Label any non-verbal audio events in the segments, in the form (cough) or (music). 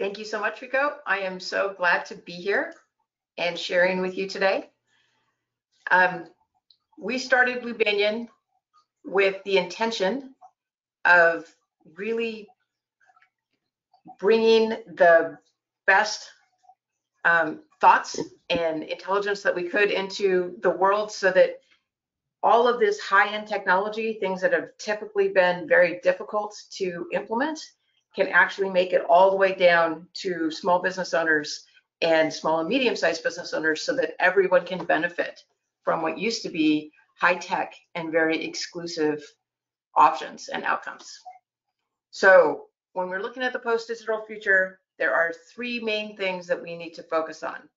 Thank you so much, Rico. I am so glad to be here and sharing with you today. Um, we started Blue Banyan with the intention of really bringing the best um, thoughts and intelligence that we could into the world so that all of this high-end technology, things that have typically been very difficult to implement, can actually make it all the way down to small business owners and small and medium-sized business owners so that everyone can benefit from what used to be high-tech and very exclusive options and outcomes. So when we're looking at the post-digital future, there are three main things that we need to focus on.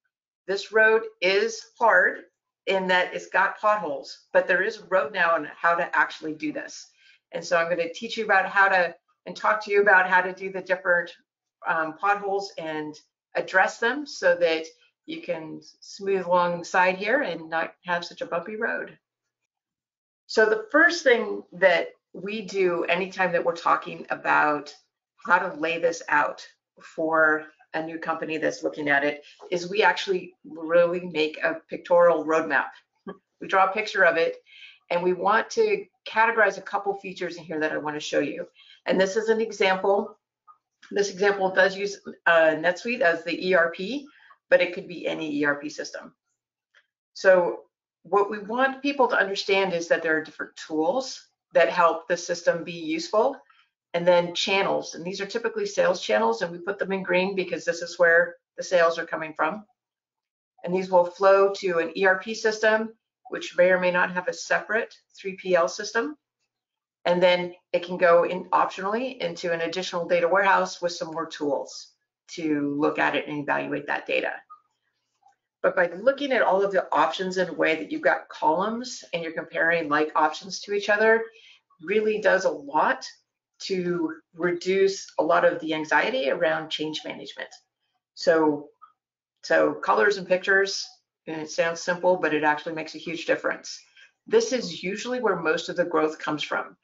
This road is hard in that it's got potholes, but there is a road now on how to actually do this. And so I'm going to teach you about how to and talk to you about how to do the different um, potholes and address them so that you can smooth along the side here and not have such a bumpy road. So the first thing that we do anytime that we're talking about how to lay this out for a new company that's looking at it is we actually really make a pictorial roadmap. We draw a picture of it and we want to categorize a couple features in here that I want to show you. And this is an example. This example does use uh, NetSuite as the ERP, but it could be any ERP system. So what we want people to understand is that there are different tools that help the system be useful and then channels. And these are typically sales channels and we put them in green because this is where the sales are coming from. And these will flow to an ERP system, which may or may not have a separate 3PL system. And then it can go in optionally into an additional data warehouse with some more tools to look at it and evaluate that data. But by looking at all of the options in a way that you've got columns and you're comparing like options to each other, really does a lot to reduce a lot of the anxiety around change management. So, so colors and pictures, and it sounds simple, but it actually makes a huge difference. This is usually where most of the growth comes from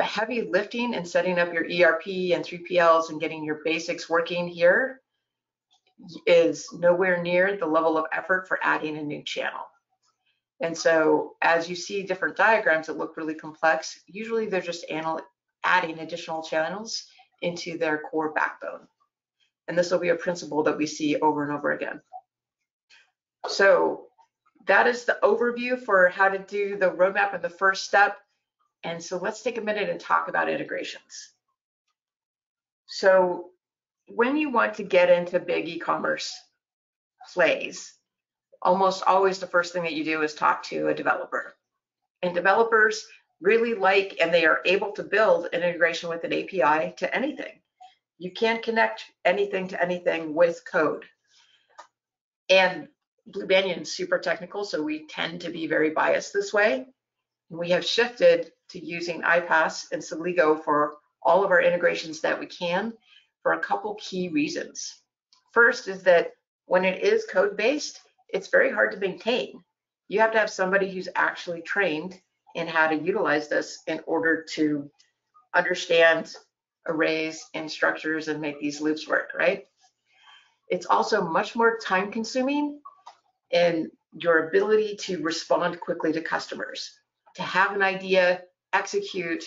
the heavy lifting and setting up your ERP and 3PLs and getting your basics working here is nowhere near the level of effort for adding a new channel. And so as you see different diagrams that look really complex, usually they're just adding additional channels into their core backbone. And this will be a principle that we see over and over again. So that is the overview for how to do the roadmap and the first step. And so let's take a minute and talk about integrations. So when you want to get into big e-commerce plays, almost always the first thing that you do is talk to a developer. And developers really like and they are able to build an integration with an API to anything. You can't connect anything to anything with code. And Blue is super technical, so we tend to be very biased this way. We have shifted to using iPaaS and Celigo for all of our integrations that we can for a couple key reasons. First is that when it is code-based, it's very hard to maintain. You have to have somebody who's actually trained in how to utilize this in order to understand arrays and structures and make these loops work, right? It's also much more time consuming in your ability to respond quickly to customers, to have an idea, execute,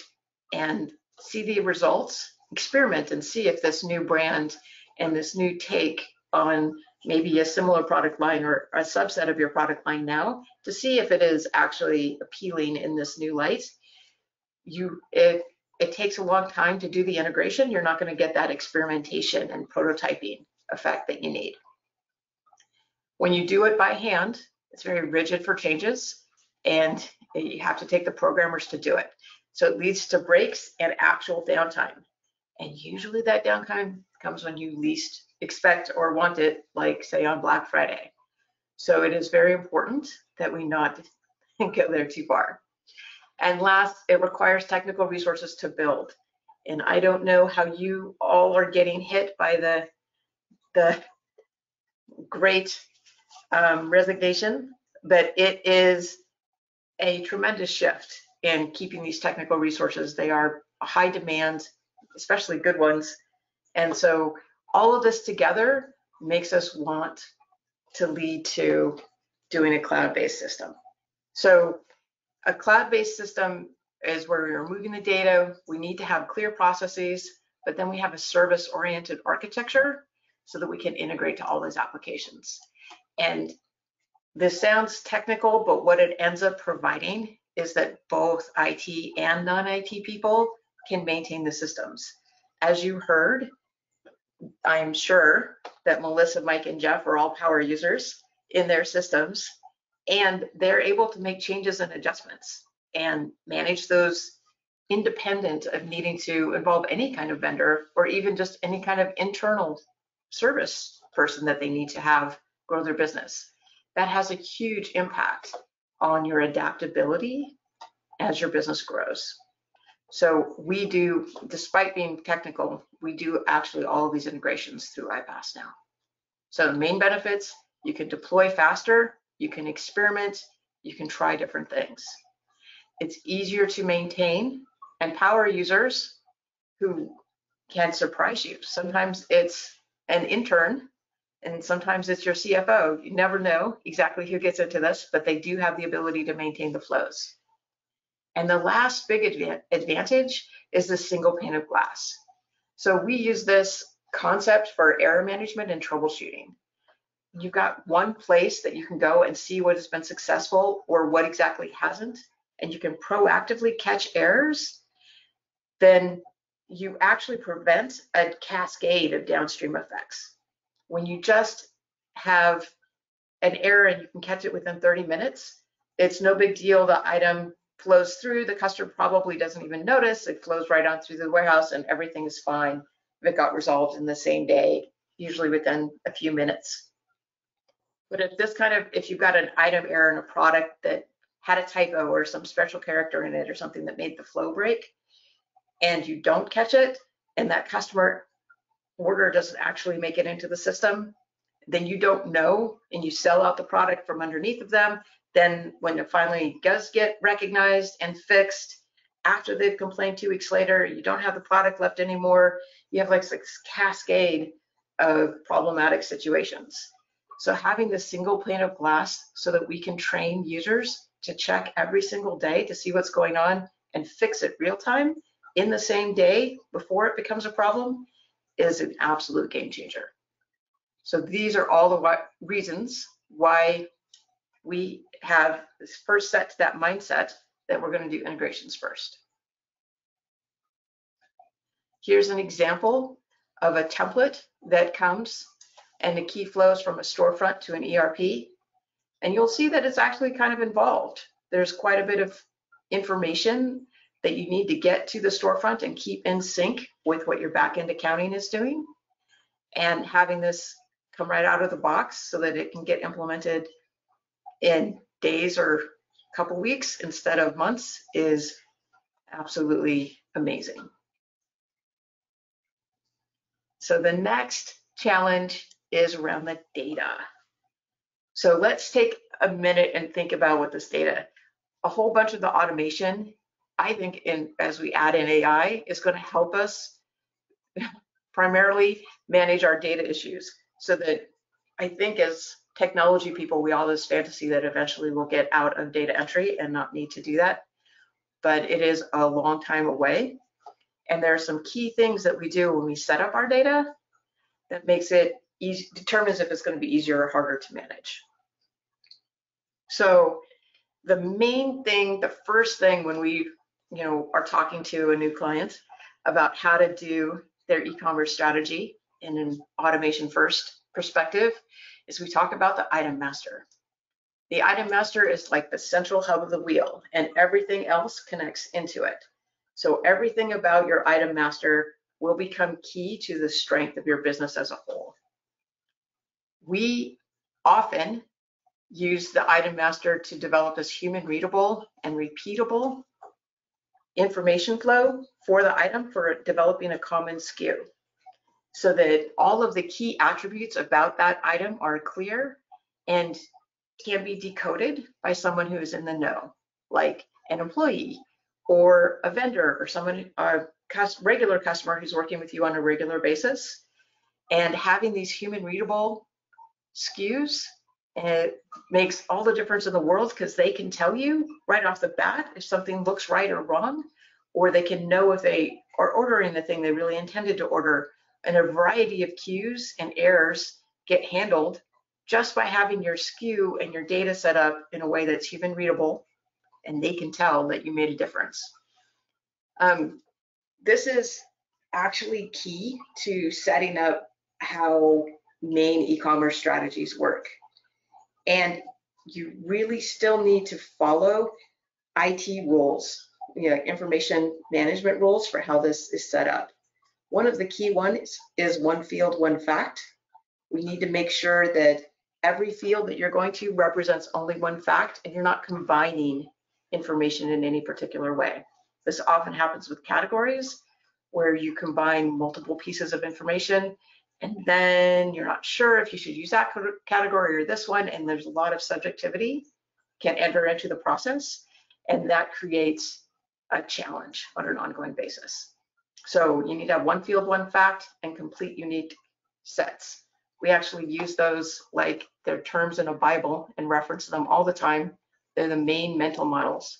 and see the results, experiment and see if this new brand and this new take on maybe a similar product line or a subset of your product line now to see if it is actually appealing in this new light. You, if it takes a long time to do the integration, you're not going to get that experimentation and prototyping effect that you need. When you do it by hand, it's very rigid for changes and you have to take the programmers to do it. So it leads to breaks and actual downtime. And usually that downtime comes when you least expect or want it, like say on Black Friday. So it is very important that we not (laughs) get there too far. And last, it requires technical resources to build. And I don't know how you all are getting hit by the, the great um, resignation, but it is a tremendous shift in keeping these technical resources. They are high demand, especially good ones. And so all of this together makes us want to lead to doing a cloud-based system. So a cloud-based system is where we're moving the data. We need to have clear processes, but then we have a service-oriented architecture so that we can integrate to all those applications. And this sounds technical, but what it ends up providing is that both IT and non-IT people can maintain the systems. As you heard, I'm sure that Melissa, Mike, and Jeff are all power users in their systems, and they're able to make changes and adjustments and manage those independent of needing to involve any kind of vendor or even just any kind of internal service person that they need to have grow their business. That has a huge impact on your adaptability as your business grows. So we do, despite being technical, we do actually all of these integrations through iPaaS now. So the main benefits, you can deploy faster, you can experiment, you can try different things. It's easier to maintain and power users who can surprise you. Sometimes it's an intern and sometimes it's your CFO. You never know exactly who gets into this, but they do have the ability to maintain the flows. And the last big advantage is the single pane of glass. So we use this concept for error management and troubleshooting. You've got one place that you can go and see what has been successful or what exactly hasn't, and you can proactively catch errors, then you actually prevent a cascade of downstream effects. When you just have an error and you can catch it within 30 minutes, it's no big deal. The item flows through, the customer probably doesn't even notice. It flows right on through the warehouse and everything is fine if it got resolved in the same day, usually within a few minutes. But if this kind of, if you've got an item error in a product that had a typo or some special character in it or something that made the flow break, and you don't catch it, and that customer order doesn't actually make it into the system, then you don't know and you sell out the product from underneath of them then when it finally does get recognized and fixed, after they've complained two weeks later, you don't have the product left anymore. You have like this cascade of problematic situations. So having this single pane of glass so that we can train users to check every single day to see what's going on and fix it real time in the same day before it becomes a problem is an absolute game changer. So these are all the reasons why we have this first set to that mindset that we're going to do integrations first. Here's an example of a template that comes and the key flows from a storefront to an ERP. And you'll see that it's actually kind of involved. There's quite a bit of information that you need to get to the storefront and keep in sync with what your back-end accounting is doing. And having this come right out of the box so that it can get implemented in days or a couple weeks instead of months is absolutely amazing. So the next challenge is around the data. So let's take a minute and think about what this data, a whole bunch of the automation, I think in, as we add in AI is gonna help us (laughs) primarily manage our data issues so that I think as technology people, we all this fantasy that eventually we'll get out of data entry and not need to do that. But it is a long time away. And there are some key things that we do when we set up our data that makes it easy, determines if it's going to be easier or harder to manage. So the main thing, the first thing when we, you know, are talking to a new client about how to do their e-commerce strategy in an automation first perspective is we talk about the item master. The item master is like the central hub of the wheel and everything else connects into it. So everything about your item master will become key to the strength of your business as a whole. We often use the item master to develop this human readable and repeatable information flow for the item for developing a common SKU so that all of the key attributes about that item are clear and can be decoded by someone who is in the know, like an employee or a vendor or someone, a regular customer who's working with you on a regular basis. And having these human readable SKUs it makes all the difference in the world because they can tell you right off the bat if something looks right or wrong, or they can know if they are ordering the thing they really intended to order. And a variety of cues and errors get handled just by having your SKU and your data set up in a way that's human readable and they can tell that you made a difference. Um, this is actually key to setting up how main e-commerce strategies work. And you really still need to follow IT rules, you know, information management rules for how this is set up. One of the key ones is one field, one fact. We need to make sure that every field that you're going to represents only one fact and you're not combining information in any particular way. This often happens with categories where you combine multiple pieces of information and then you're not sure if you should use that category or this one, and there's a lot of subjectivity can enter into the process, and that creates a challenge on an ongoing basis. So you need to have one field, one fact, and complete unique sets. We actually use those like they're terms in a Bible and reference them all the time. They're the main mental models.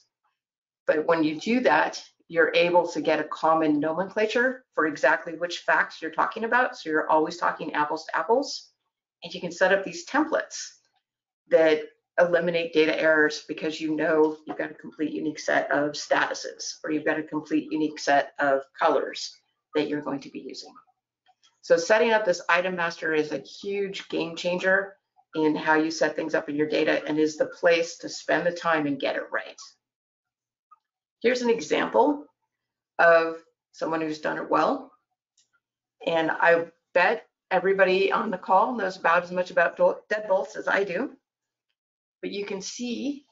But when you do that, you're able to get a common nomenclature for exactly which facts you're talking about. So you're always talking apples to apples. And you can set up these templates that eliminate data errors because you know you've got a complete unique set of statuses or you've got a complete unique set of colors that you're going to be using. So setting up this item master is a huge game changer in how you set things up in your data and is the place to spend the time and get it right. Here's an example of someone who's done it well. And I bet everybody on the call knows about as much about deadbolts as I do. But you can see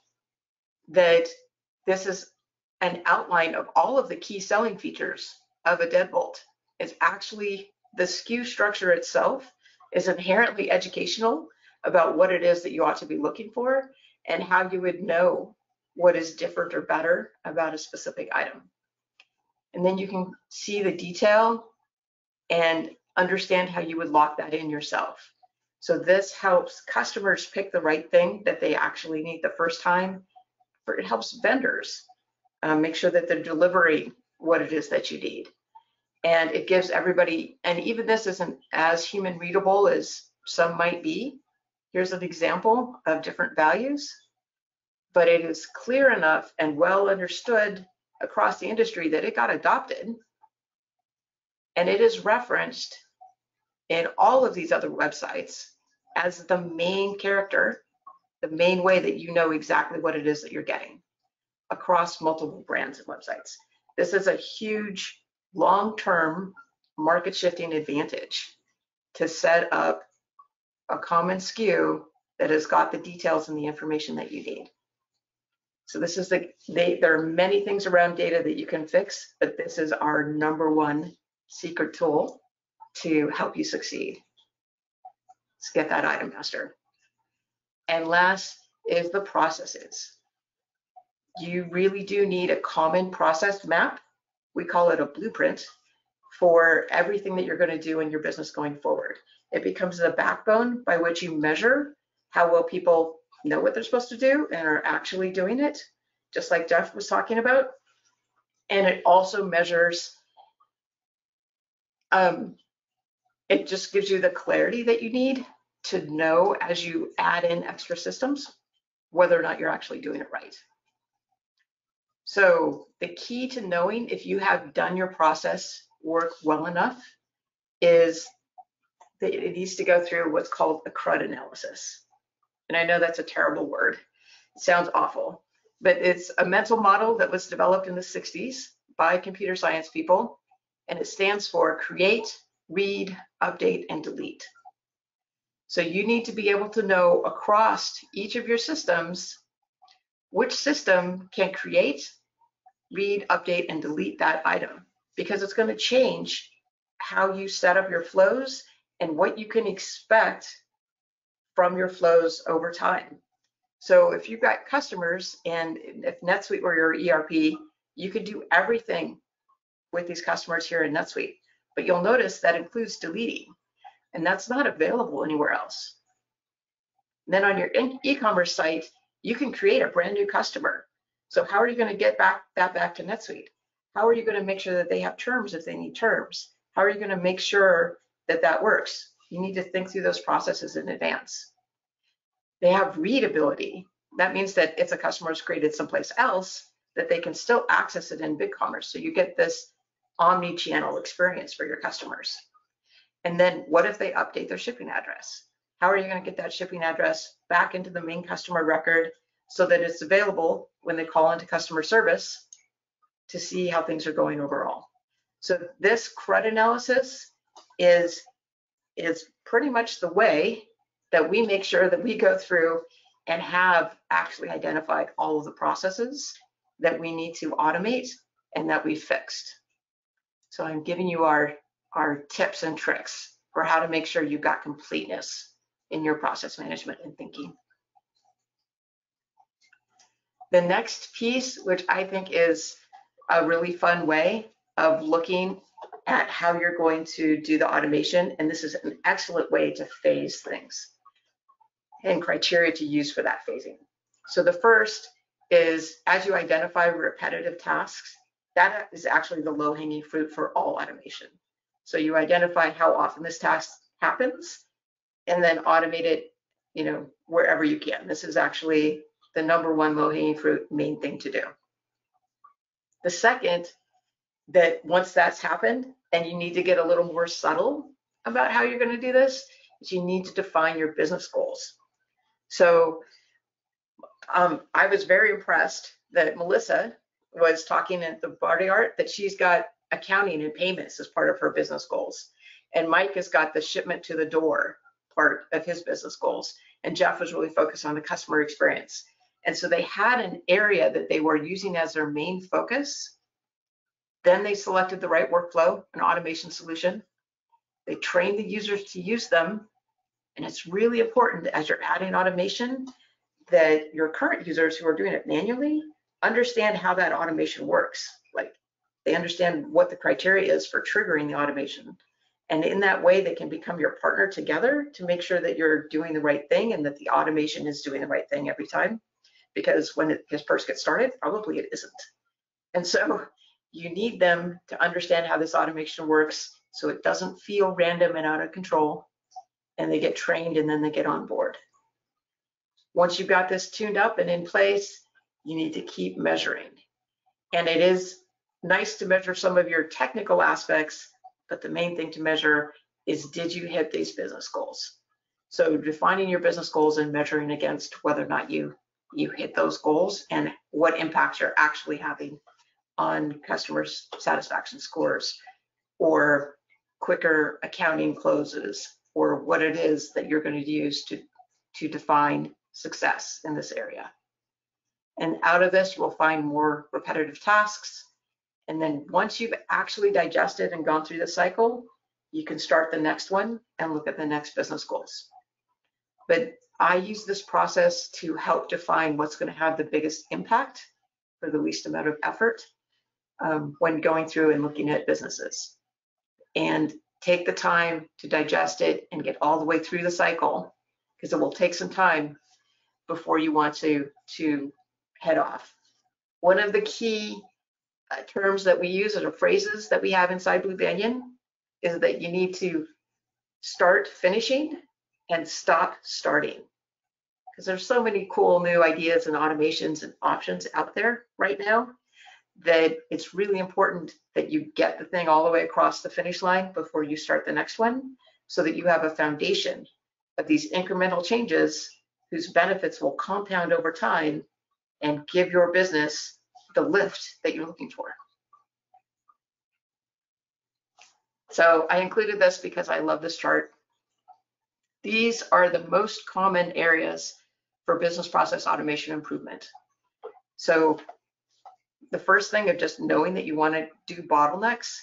that this is an outline of all of the key selling features of a deadbolt. It's actually the SKU structure itself is inherently educational about what it is that you ought to be looking for and how you would know what is different or better about a specific item. And then you can see the detail and understand how you would lock that in yourself. So this helps customers pick the right thing that they actually need the first time. It helps vendors um, make sure that they're delivering what it is that you need. And it gives everybody, and even this isn't as human readable as some might be. Here's an example of different values but it is clear enough and well understood across the industry that it got adopted and it is referenced in all of these other websites as the main character, the main way that you know exactly what it is that you're getting across multiple brands and websites. This is a huge long-term market shifting advantage to set up a common SKU that has got the details and the information that you need. So this is the, they, there are many things around data that you can fix, but this is our number one secret tool to help you succeed. Let's get that item master. And last is the processes. You really do need a common process map. We call it a blueprint for everything that you're going to do in your business going forward. It becomes the backbone by which you measure how well people know what they're supposed to do and are actually doing it, just like Jeff was talking about. And it also measures, um, it just gives you the clarity that you need to know as you add in extra systems, whether or not you're actually doing it right. So the key to knowing if you have done your process work well enough is that it needs to go through what's called a CRUD analysis. And I know that's a terrible word. It sounds awful, but it's a mental model that was developed in the 60s by computer science people, and it stands for create, read, update, and delete. So you need to be able to know across each of your systems which system can create, read, update, and delete that item because it's going to change how you set up your flows and what you can expect from your flows over time. So if you've got customers and if NetSuite were your ERP, you could do everything with these customers here in NetSuite. But you'll notice that includes deleting. and that's not available anywhere else. Then on your e-commerce site, you can create a brand new customer. So how are you going to get back that back to NetSuite? How are you going to make sure that they have terms if they need terms? How are you going to make sure that that works? You need to think through those processes in advance. They have readability. That means that if the customer is created someplace else, that they can still access it in BigCommerce. So you get this omni-channel experience for your customers. And then what if they update their shipping address? How are you going to get that shipping address back into the main customer record so that it's available when they call into customer service to see how things are going overall? So this CRUD analysis is, is pretty much the way that we make sure that we go through and have actually identified all of the processes that we need to automate and that we fixed. So I'm giving you our, our tips and tricks for how to make sure you've got completeness in your process management and thinking. The next piece, which I think is a really fun way of looking at how you're going to do the automation, and this is an excellent way to phase things and criteria to use for that phasing. So the first is as you identify repetitive tasks, that is actually the low hanging fruit for all automation. So you identify how often this task happens and then automate it, you know, wherever you can. This is actually the number one low hanging fruit main thing to do. The second, that once that's happened and you need to get a little more subtle about how you're going to do this, is you need to define your business goals. So um, I was very impressed that Melissa was talking at the body art that she's got accounting and payments as part of her business goals. And Mike has got the shipment to the door part of his business goals. And Jeff was really focused on the customer experience. And so they had an area that they were using as their main focus. Then they selected the right workflow and automation solution. They trained the users to use them. And it's really important as you're adding automation that your current users who are doing it manually understand how that automation works. Like they understand what the criteria is for triggering the automation. And in that way, they can become your partner together to make sure that you're doing the right thing and that the automation is doing the right thing every time. Because when it first gets started, probably it isn't. And so you need them to understand how this automation works so it doesn't feel random and out of control. And they get trained and then they get on board. Once you've got this tuned up and in place, you need to keep measuring. And it is nice to measure some of your technical aspects, but the main thing to measure is did you hit these business goals? So defining your business goals and measuring against whether or not you you hit those goals and what impacts you're actually having on customer satisfaction scores or quicker accounting closes or what it is that you're going to use to to define success in this area. And out of this, you will find more repetitive tasks. And then once you've actually digested and gone through the cycle, you can start the next one and look at the next business goals. But I use this process to help define what's going to have the biggest impact for the least amount of effort um, when going through and looking at businesses. And take the time to digest it and get all the way through the cycle because it will take some time before you want to, to head off. One of the key uh, terms that we use or phrases that we have inside Blue Banyan is that you need to start finishing and stop starting. Because there's so many cool new ideas and automations and options out there right now that it's really important that you get the thing all the way across the finish line before you start the next one so that you have a foundation of these incremental changes whose benefits will compound over time and give your business the lift that you're looking for. So I included this because I love this chart. These are the most common areas for business process automation improvement. So the first thing of just knowing that you want to do bottlenecks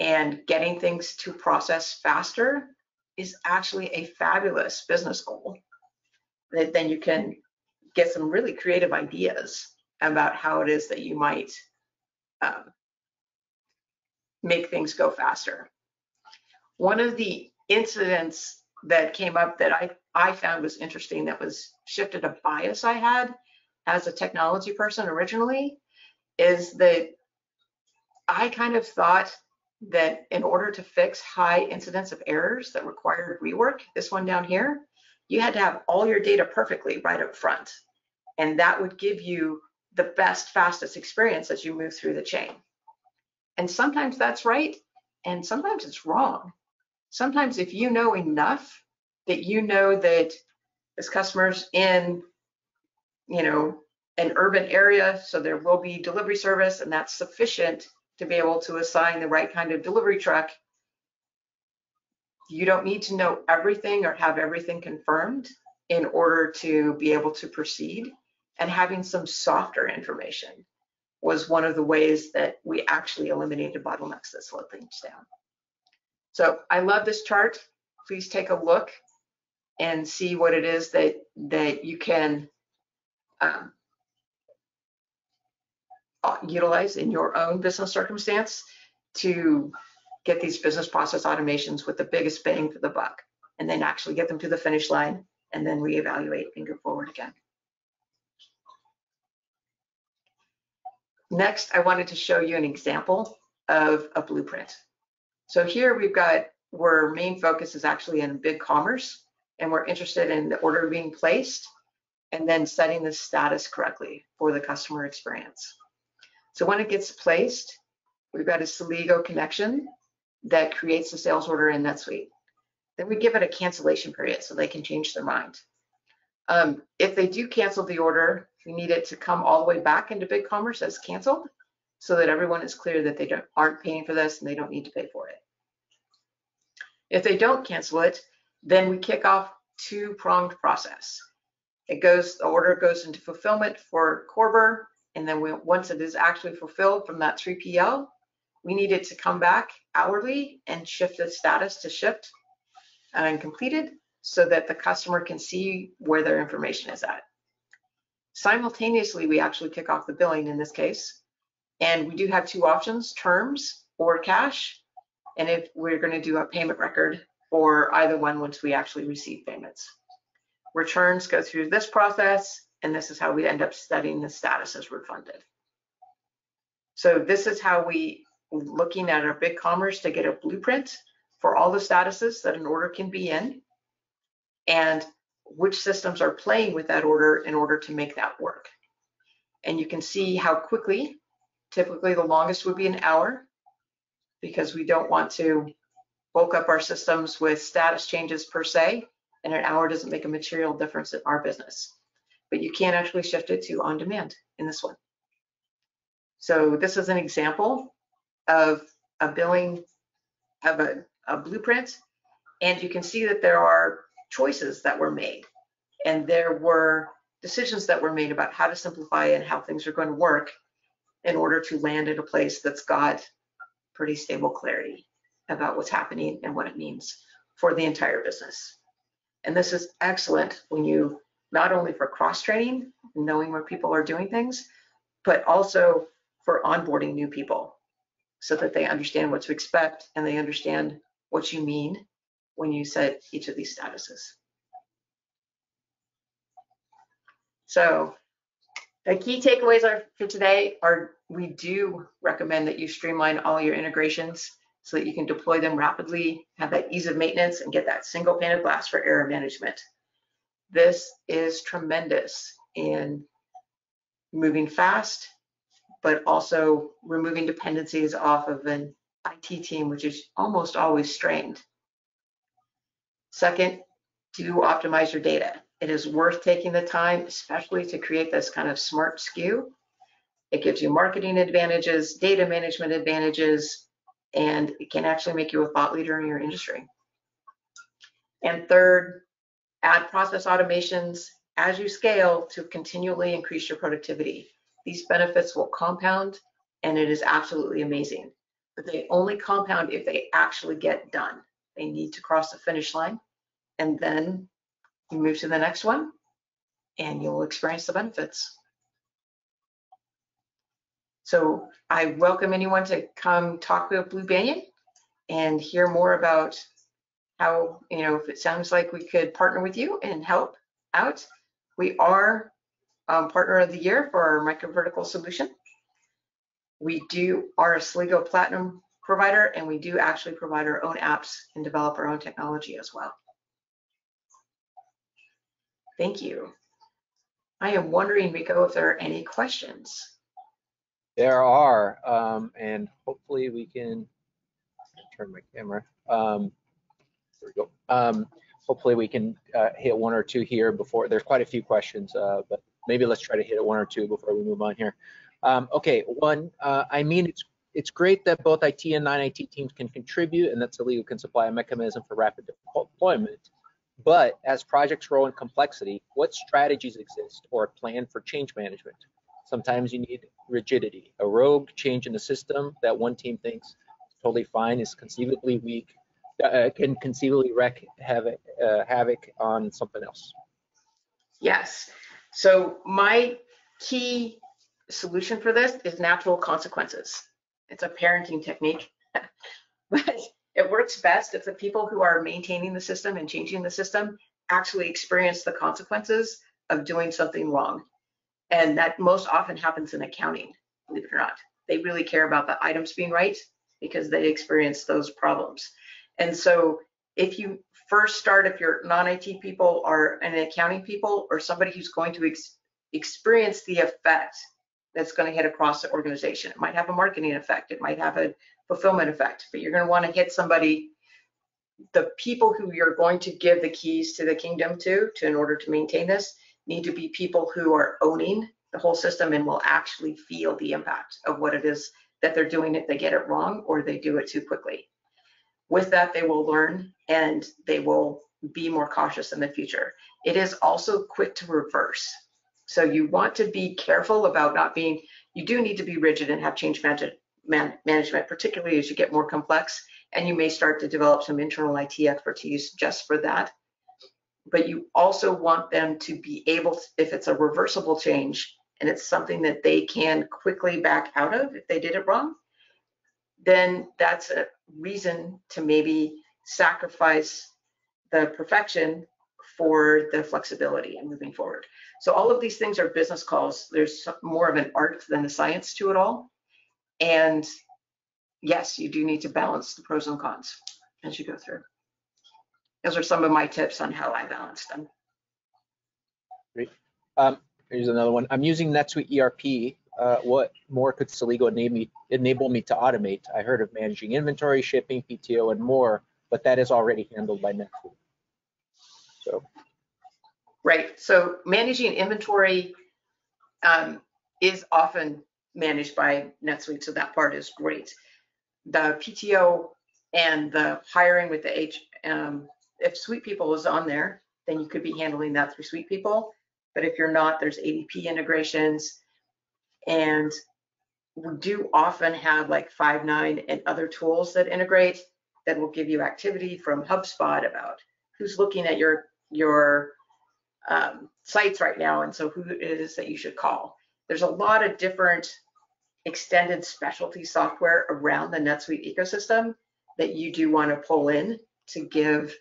and getting things to process faster is actually a fabulous business goal that then you can get some really creative ideas about how it is that you might um, make things go faster. One of the incidents that came up that I, I found was interesting that was shifted a bias I had as a technology person originally is that I kind of thought that in order to fix high incidence of errors that required rework, this one down here, you had to have all your data perfectly right up front. And that would give you the best, fastest experience as you move through the chain. And sometimes that's right, and sometimes it's wrong. Sometimes if you know enough that you know that as customers in, you know, an urban area, so there will be delivery service and that's sufficient to be able to assign the right kind of delivery truck. You don't need to know everything or have everything confirmed in order to be able to proceed. And having some softer information was one of the ways that we actually eliminated bottlenecks that slowed things down. So I love this chart. Please take a look and see what it is that, that you can um, utilize in your own business circumstance to get these business process automations with the biggest bang for the buck and then actually get them to the finish line and then reevaluate and go forward again. Next, I wanted to show you an example of a blueprint. So here we've got where main focus is actually in BigCommerce and we're interested in the order being placed and then setting the status correctly for the customer experience. So when it gets placed, we've got a Celigo connection that creates the sales order in NetSuite. Then we give it a cancellation period so they can change their mind. Um, if they do cancel the order, we need it to come all the way back into BigCommerce as canceled so that everyone is clear that they don't aren't paying for this and they don't need to pay for it. If they don't cancel it, then we kick off two-pronged process. It goes, the order goes into fulfillment for Körber and then we, once it is actually fulfilled from that 3PL, we need it to come back hourly and shift the status to shipped and completed so that the customer can see where their information is at. Simultaneously, we actually kick off the billing in this case. And we do have two options, terms or cash. And if we're gonna do a payment record for either one once we actually receive payments. Returns go through this process and this is how we end up studying the status as refunded. So this is how we looking at our BigCommerce to get a blueprint for all the statuses that an order can be in and which systems are playing with that order in order to make that work. And you can see how quickly, typically the longest would be an hour because we don't want to bulk up our systems with status changes per se, and an hour doesn't make a material difference in our business but you can't actually shift it to on demand in this one. So this is an example of a billing of a, a blueprint. And you can see that there are choices that were made and there were decisions that were made about how to simplify and how things are going to work in order to land at a place that's got pretty stable clarity about what's happening and what it means for the entire business. And this is excellent when you not only for cross training, knowing where people are doing things, but also for onboarding new people so that they understand what to expect and they understand what you mean when you set each of these statuses. So the key takeaways are for today are we do recommend that you streamline all your integrations so that you can deploy them rapidly, have that ease of maintenance, and get that single pane of glass for error management. This is tremendous in moving fast, but also removing dependencies off of an IT team, which is almost always strained. Second, do optimize your data. It is worth taking the time, especially to create this kind of smart SKU. It gives you marketing advantages, data management advantages, and it can actually make you a thought leader in your industry. And third, add process automations as you scale to continually increase your productivity. These benefits will compound and it is absolutely amazing. But they only compound if they actually get done. They need to cross the finish line and then you move to the next one and you'll experience the benefits. So I welcome anyone to come talk with Blue Banyan and hear more about how, you know, if it sounds like we could partner with you and help out. We are um, partner of the year for our micro vertical solution. We do are a Celigo Platinum provider, and we do actually provide our own apps and develop our own technology as well. Thank you. I am wondering, Rico, if there are any questions. There are, um, and hopefully we can turn my camera. Um, there we go. Um, hopefully we can uh, hit one or two here before. There's quite a few questions, uh, but maybe let's try to hit one or two before we move on here. Um, okay, one. Uh, I mean, it's it's great that both IT and non-IT teams can contribute, and that Celigo can supply a mechanism for rapid deployment. But as projects grow in complexity, what strategies exist or a plan for change management? Sometimes you need rigidity. A rogue change in the system that one team thinks is totally fine is conceivably weak, uh, can conceivably wreak havoc, uh, havoc on something else. Yes. So my key solution for this is natural consequences. It's a parenting technique, (laughs) but it works best if the people who are maintaining the system and changing the system actually experience the consequences of doing something wrong. And that most often happens in accounting, believe it or not. They really care about the items being right because they experience those problems. And so if you first start, if you're non-IT people or an accounting people or somebody who's going to ex experience the effect that's going to hit across the organization. It might have a marketing effect. It might have a fulfillment effect, but you're going to want to hit somebody, the people who you're going to give the keys to the kingdom to, to in order to maintain this, need to be people who are owning the whole system and will actually feel the impact of what it is that they're doing if they get it wrong or they do it too quickly. With that, they will learn and they will be more cautious in the future. It is also quick to reverse. So you want to be careful about not being, you do need to be rigid and have change management man, management, particularly as you get more complex, and you may start to develop some internal IT expertise just for that. But you also want them to be able, to, if it's a reversible change and it's something that they can quickly back out of if they did it wrong, then that's a reason to maybe sacrifice the perfection for the flexibility and moving forward. So all of these things are business calls. There's more of an art than a science to it all. And yes, you do need to balance the pros and cons as you go through. Those are some of my tips on how I balance them. Great. Um, here's another one. I'm using NetSuite ERP. Uh, what more could Celigo enable me, enable me to automate? I heard of managing inventory, shipping, PTO, and more, but that is already handled by NetSuite. So. Right. So managing inventory um, is often managed by NetSuite, so that part is great. The PTO and the hiring with the H, um, if SuitePeople is on there, then you could be handling that through SuitePeople. But if you're not, there's ADP integrations. And we do often have like Five9 and other tools that integrate that will give you activity from HubSpot about who's looking at your your um, sites right now and so who it is that you should call. There's a lot of different extended specialty software around the NetSuite ecosystem that you do want to pull in to give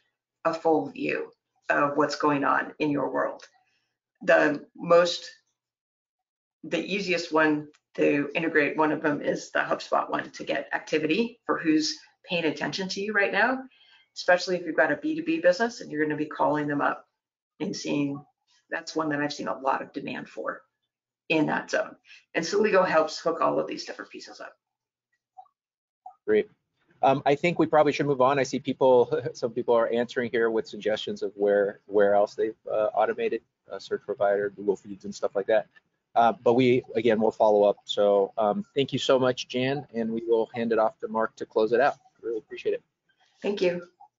a full view of what's going on in your world. The most, the easiest one to integrate one of them is the HubSpot one to get activity for who's paying attention to you right now, especially if you've got a B2B business and you're going to be calling them up and seeing that's one that I've seen a lot of demand for in that zone. And Celigo helps hook all of these different pieces up. Great. Um, I think we probably should move on. I see people, (laughs) some people are answering here with suggestions of where where else they've uh, automated uh, search provider, Google Feeds, and stuff like that. Uh, but we, again, will follow up. So um, thank you so much, Jan, and we will hand it off to Mark to close it out. Really appreciate it. Thank you.